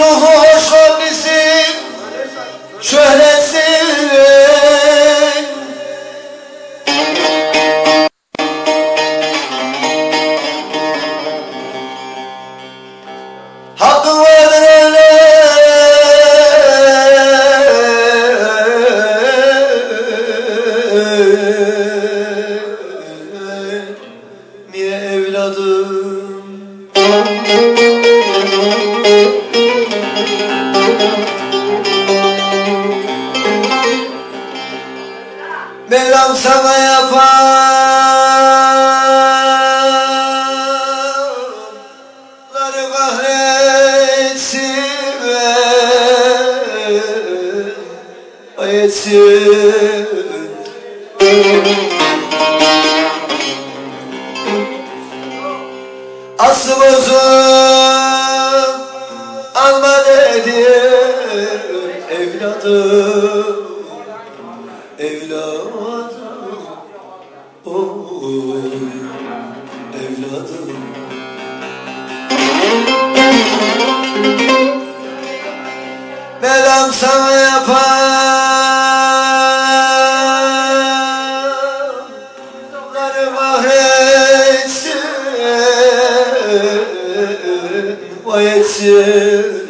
Ruhu hoş kalbisin Şöhretsin. Hakkın vardır öyle. Evladım Mevlam sana yapanları kahretsin ve ayetsin Aslı bozuk alma dedi evladım Evladım. Oy Evladım Mevlam sana yapanları mahretsin Vay etsin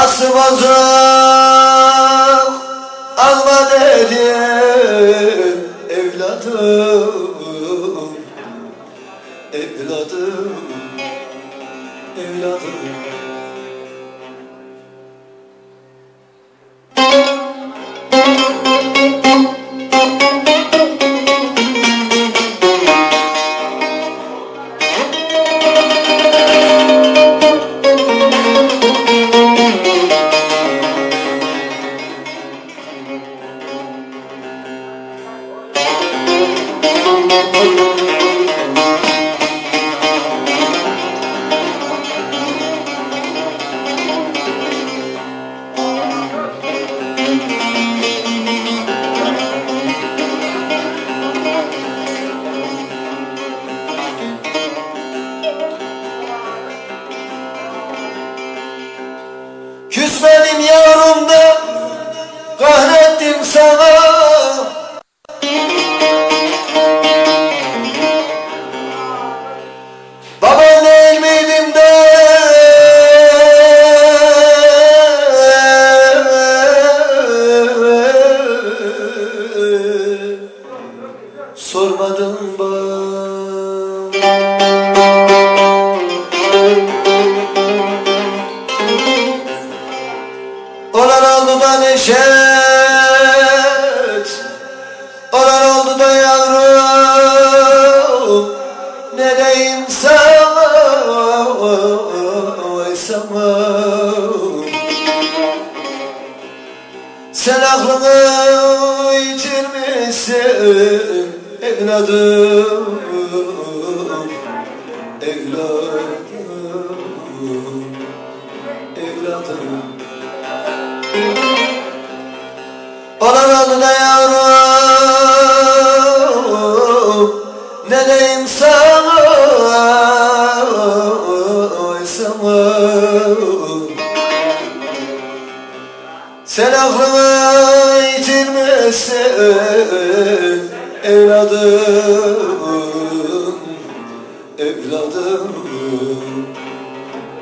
Asım bozuk alma dedim evladım Evladım Evladım oh you. Olan oldu da neşet. Olan oldu da yavrum. Ne deyim sana Vay sana Sen aklını yitirmişsin Evladım Evladım. Evladım Olan oldu da yavrum? Ne deyim sana? Sana. Sen aklını yitirmişsin Evladım Evladım evladım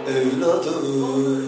Evladım